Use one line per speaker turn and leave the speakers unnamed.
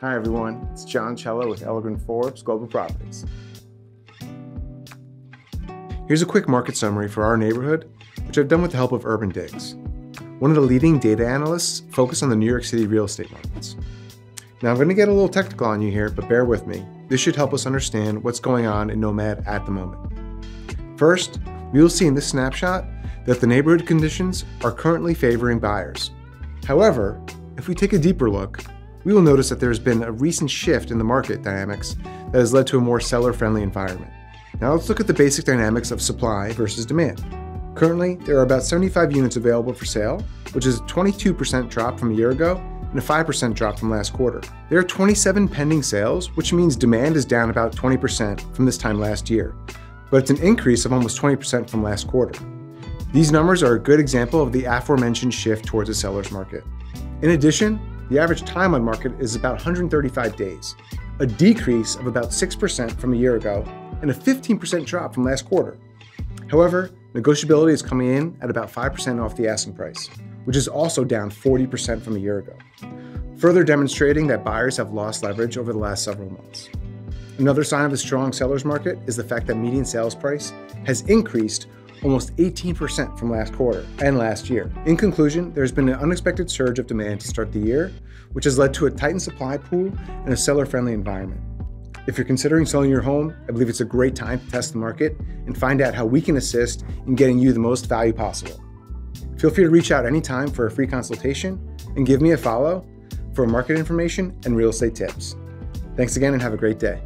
Hi everyone, it's John Cella with Elegran Forbes Global Properties. Here's a quick market summary for our neighborhood, which I've done with the help of UrbanDigs, one of the leading data analysts focused on the New York City real estate markets. Now I'm going to get a little technical on you here, but bear with me. This should help us understand what's going on in Nomad at the moment. First, we will see in this snapshot that the neighborhood conditions are currently favoring buyers. However, if we take a deeper look, we will notice that there has been a recent shift in the market dynamics that has led to a more seller friendly environment. Now let's look at the basic dynamics of supply versus demand. Currently, there are about 75 units available for sale, which is a 22% drop from a year ago and a 5% drop from last quarter. There are 27 pending sales, which means demand is down about 20% from this time last year, but it's an increase of almost 20% from last quarter. These numbers are a good example of the aforementioned shift towards a seller's market. In addition, the average time on market is about 135 days, a decrease of about 6% from a year ago and a 15% drop from last quarter. However, negotiability is coming in at about 5% off the asking price, which is also down 40% from a year ago, further demonstrating that buyers have lost leverage over the last several months. Another sign of a strong seller's market is the fact that median sales price has increased almost 18% from last quarter and last year. In conclusion, there's been an unexpected surge of demand to start the year, which has led to a tightened supply pool and a seller friendly environment. If you're considering selling your home, I believe it's a great time to test the market and find out how we can assist in getting you the most value possible. Feel free to reach out anytime for a free consultation and give me a follow for market information and real estate tips. Thanks again and have a great day.